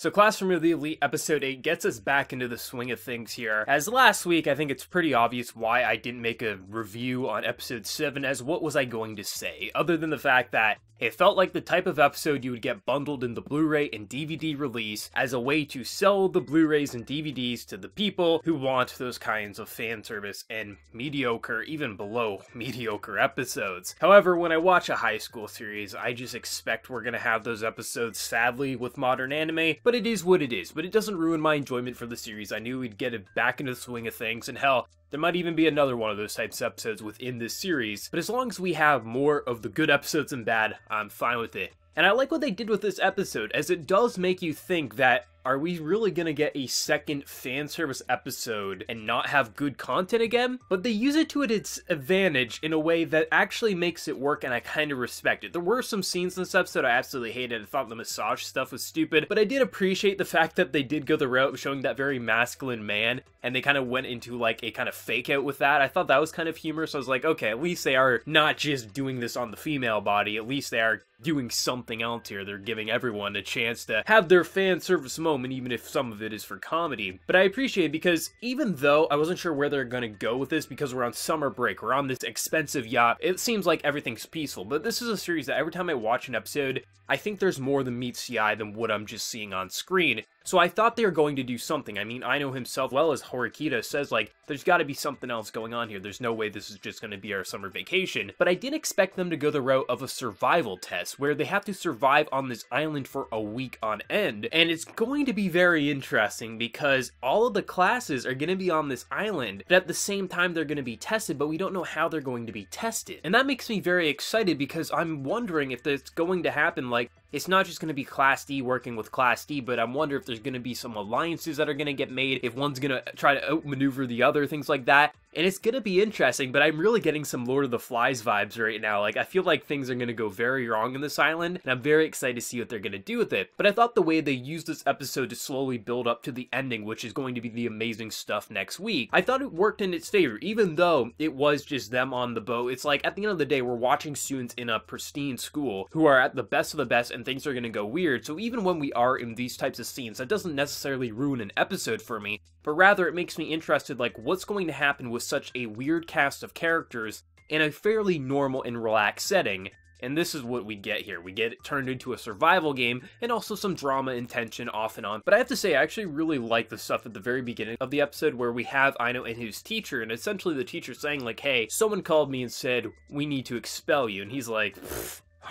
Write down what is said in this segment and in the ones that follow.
So Classroom of the Elite episode 8 gets us back into the swing of things here. As last week, I think it's pretty obvious why I didn't make a review on episode 7 as what was I going to say, other than the fact that it felt like the type of episode you would get bundled in the Blu-ray and DVD release as a way to sell the Blu-rays and DVDs to the people who want those kinds of fan service and mediocre, even below mediocre episodes. However, when I watch a high school series, I just expect we're gonna have those episodes sadly with modern anime, but it is what it is. But it doesn't ruin my enjoyment for the series. I knew we'd get it back into the swing of things, and hell, there might even be another one of those types of episodes within this series, but as long as we have more of the good episodes and bad, I'm fine with it. And I like what they did with this episode, as it does make you think that are we really gonna get a second fan service episode and not have good content again? But they use it to its advantage in a way that actually makes it work and I kind of respect it. There were some scenes in this episode I absolutely hated. I thought the massage stuff was stupid, but I did appreciate the fact that they did go the route of showing that very masculine man and they kind of went into like a kind of fake out with that. I thought that was kind of humorous. I was like, okay, at least they are not just doing this on the female body. At least they are doing something else here. They're giving everyone a chance to have their fan service moment, even if some of it is for comedy. But I appreciate it because even though I wasn't sure where they're to go with this because we're on summer break, we're on this expensive yacht, it seems like everything's peaceful. But this is a series that every time I watch an episode, I think there's more than meets the eye than what I'm just seeing on screen. So I thought they were going to do something. I mean, I know himself well as Horikita says, like, there's got to be something else going on here. There's no way this is just going to be our summer vacation. But I didn't expect them to go the route of a survival test, where they have to survive on this island for a week on end. And it's going to be very interesting because all of the classes are going to be on this island, but at the same time they're going to be tested, but we don't know how they're going to be tested. And that makes me very excited because I'm wondering if it's going to happen like it's not just going to be Class D working with Class D, but I'm wondering if there's going to be some alliances that are going to get made, if one's going to try to outmaneuver the other, things like that. And it's going to be interesting, but I'm really getting some Lord of the Flies vibes right now. Like, I feel like things are going to go very wrong in this island, and I'm very excited to see what they're going to do with it. But I thought the way they used this episode to slowly build up to the ending, which is going to be the amazing stuff next week, I thought it worked in its favor, even though it was just them on the boat. It's like, at the end of the day, we're watching students in a pristine school who are at the best of the best, and things are going to go weird. So even when we are in these types of scenes, that doesn't necessarily ruin an episode for me, but rather it makes me interested, like, what's going to happen with such a weird cast of characters in a fairly normal and relaxed setting. And this is what we get here. We get it turned into a survival game and also some drama and tension off and on. But I have to say, I actually really like the stuff at the very beginning of the episode where we have Aino and his teacher, and essentially the teacher saying, like, hey, someone called me and said, we need to expel you. And he's like,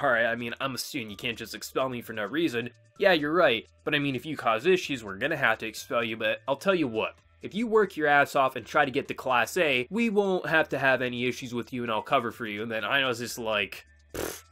alright, I mean, I'm a student, you can't just expel me for no reason. Yeah, you're right, but I mean, if you cause issues, we're gonna have to expel you, but I'll tell you what. If you work your ass off and try to get to Class A, we won't have to have any issues with you and I'll cover for you. And then I was just like,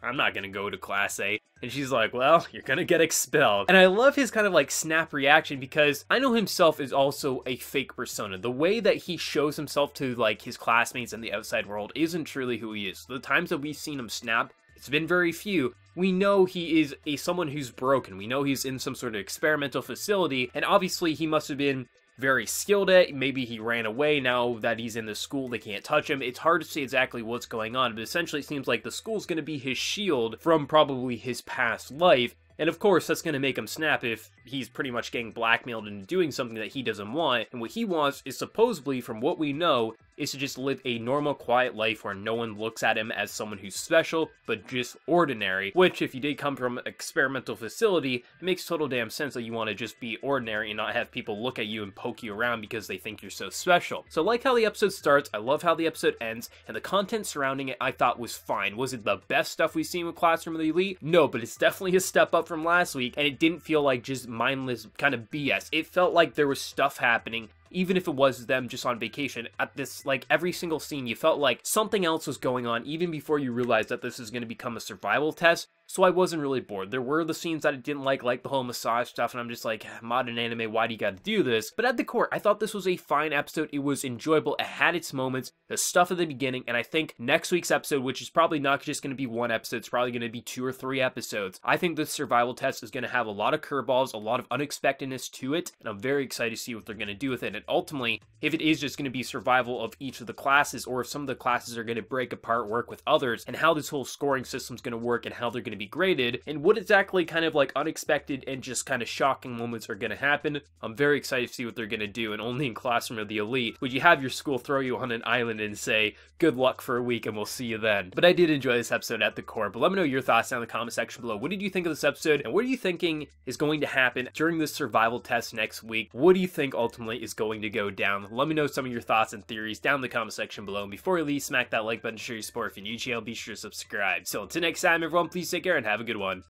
I'm not gonna go to Class A. And she's like, well, you're gonna get expelled. And I love his kind of like snap reaction because I know himself is also a fake persona. The way that he shows himself to like his classmates and the outside world isn't truly who he is. The times that we've seen him snap, it's been very few. We know he is a someone who's broken. We know he's in some sort of experimental facility, and obviously he must have been very skilled at. Maybe he ran away now that he's in the school, they can't touch him. It's hard to say exactly what's going on, but essentially it seems like the school's going to be his shield from probably his past life. And of course, that's going to make him snap if he's pretty much getting blackmailed into doing something that he doesn't want. And what he wants is supposedly, from what we know, is to just live a normal, quiet life where no one looks at him as someone who's special, but just ordinary. Which, if you did come from an experimental facility, it makes total damn sense that you want to just be ordinary and not have people look at you and poke you around because they think you're so special. So, like how the episode starts, I love how the episode ends, and the content surrounding it I thought was fine. Was it the best stuff we've seen with Classroom of the Elite? No, but it's definitely a step up from last week, and it didn't feel like just mindless kind of BS. It felt like there was stuff happening even if it was them just on vacation, at this, like, every single scene, you felt like something else was going on even before you realized that this is going to become a survival test, so I wasn't really bored. There were the scenes that I didn't like, like the whole massage stuff, and I'm just like, ah, modern anime, why do you gotta do this? But at the core, I thought this was a fine episode. It was enjoyable. It had its moments, the stuff at the beginning, and I think next week's episode, which is probably not just gonna be one episode, it's probably gonna be two or three episodes. I think this survival test is gonna have a lot of curveballs, a lot of unexpectedness to it, and I'm very excited to see what they're gonna do with it. And ultimately, if it is just gonna be survival of each of the classes, or if some of the classes are gonna break apart, work with others, and how this whole scoring system is gonna work, and how they're gonna to be graded, and what exactly kind of like unexpected and just kind of shocking moments are going to happen. I'm very excited to see what they're going to do, and only in Classroom of the Elite would you have your school throw you on an island and say, good luck for a week and we'll see you then. But I did enjoy this episode at the core, but let me know your thoughts down in the comment section below. What did you think of this episode, and what are you thinking is going to happen during this survival test next week? What do you think ultimately is going to go down? Let me know some of your thoughts and theories down in the comment section below. And before you leave, smack that like button, to show your support. If you're new channel, be sure to subscribe. So until next time, everyone, please take care and have a good one.